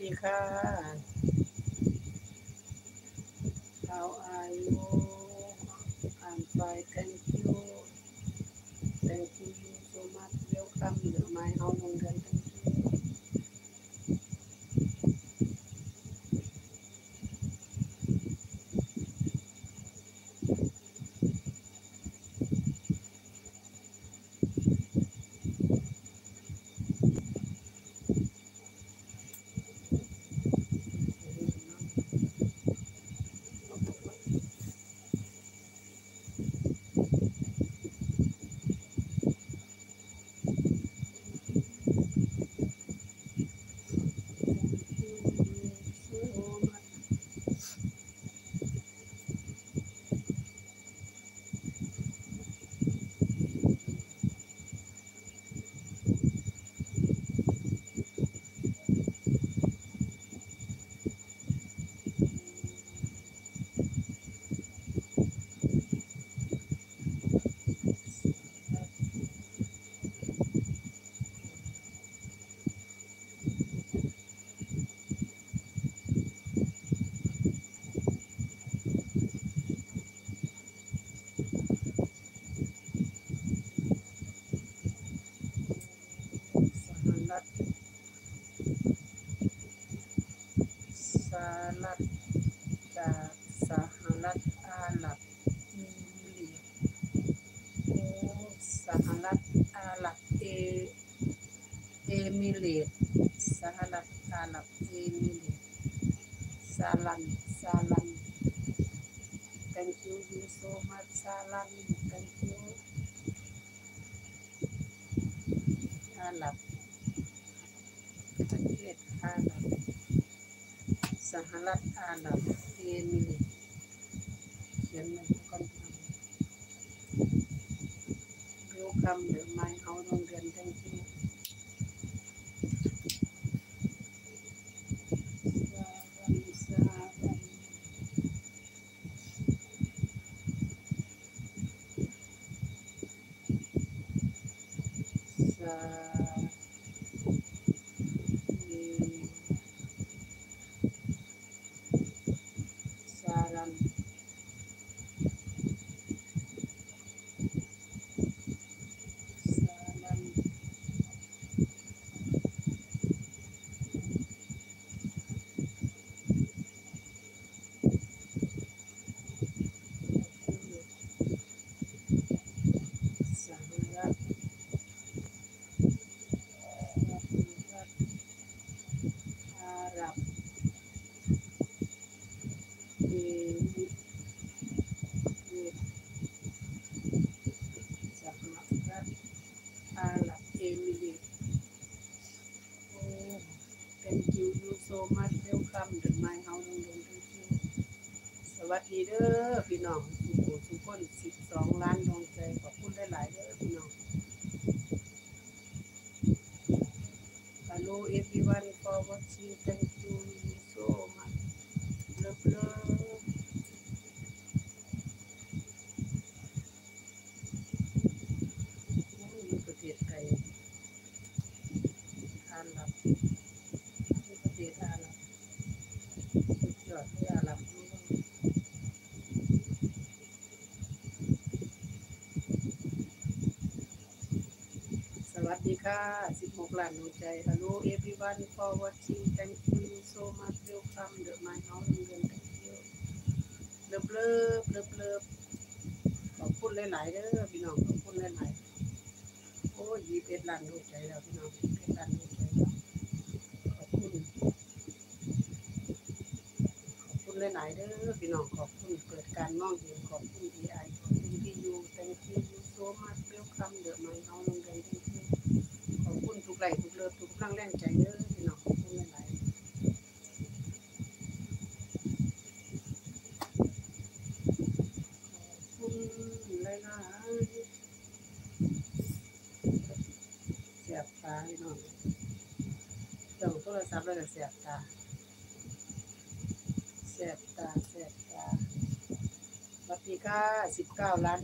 ดีค่ะ How are you I'm fine thank you thank you so much welcome to my house sahalat alat sahalat e, salam salam. Thank you you so salam thank you. Alat alat សហរដ្ឋអារ៉ាប់អេមីរីខ្ញុំមិនកំពុងលោកកំលើម៉ៃអោនងរៀនទាំងទី uh, วัสดีเด้อพี่น้องทุกคนทุกคน12ล้านดวงใจขอบคุณหลายๆเด้อพี่น้อง Hello everyone for watching thank you so much love love โอ้ยประเทศไทยอาหรับนี่ประเทศอาหรับสุดยอดเลยอาหรับนี่ สวัสดี ค่ะ16ล้านหัวใจ Hello everyone for watching thank you so much welcome the my house โรงเรียน thank you love love love love ขอบคุณหลายๆเด้อพี่น้องขอบคุณหลายๆโอ้ยี่เอ็ดล้านหัวใจแล้วพี่น้องยี่เอ็ดล้านหัวใจแล้วขอบคุณขอบคุณหลายๆเด้อพี่น้องขอบคุณเปิดการมองเห็นขอบคุณ AI ขอบคุณที่อยู่ thank you so much welcome the my house โรงเรียน thank you ขอบคุณทุกไลค์ทุกเลังแรงใจเด้อพี่น้องขอบคุณหลคุณหลายๆเสียบตาพี่น้องจ้องโทรศัพท์แล้วก็เสียบตาเสียบตาเสียบตาวัสดีค่ะ19ล้าน